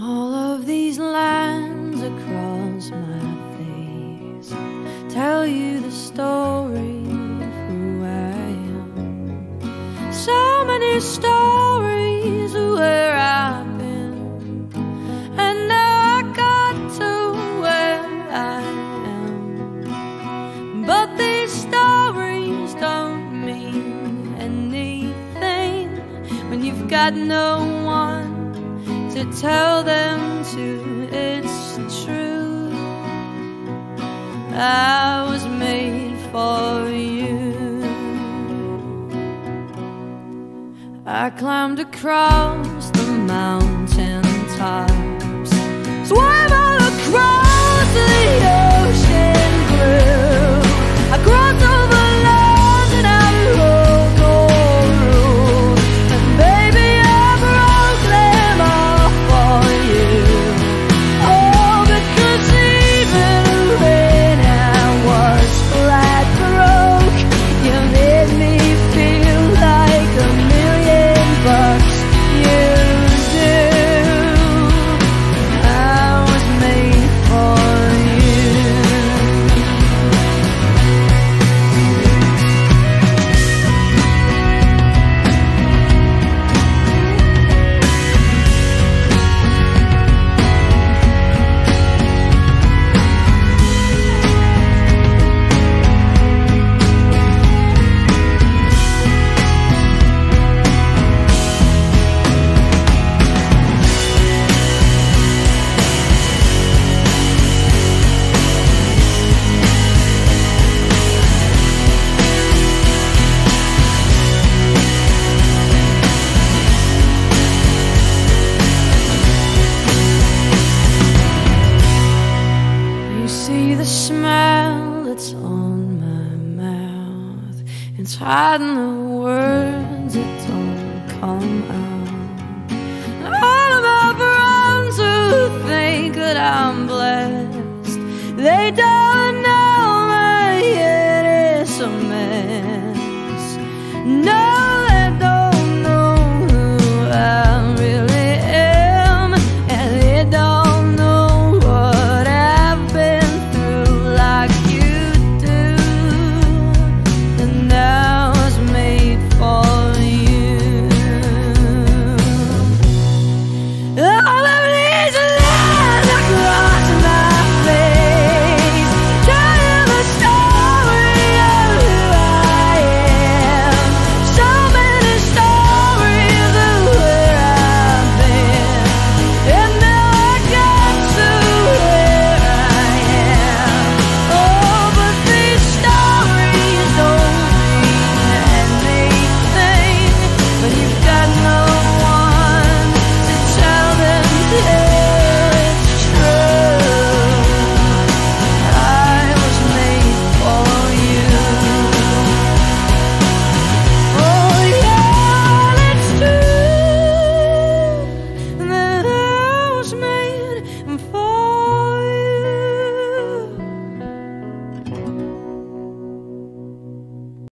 All of these lines across my face tell you the story of who I am. So many stories when you've got no one to tell them to. It's true. I was made for you. I climbed across the mountain tops, It's hiding the words that don't come out.